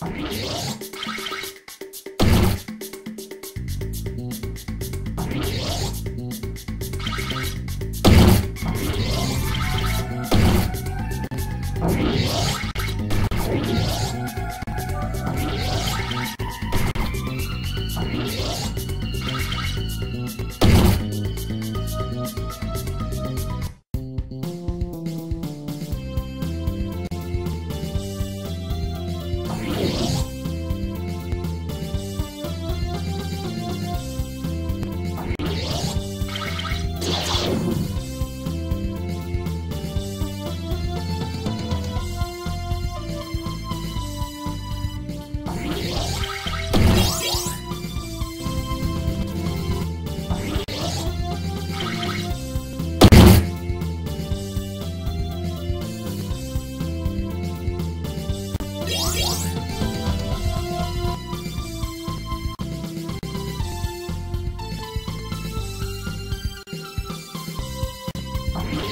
Let's familia.